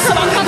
四房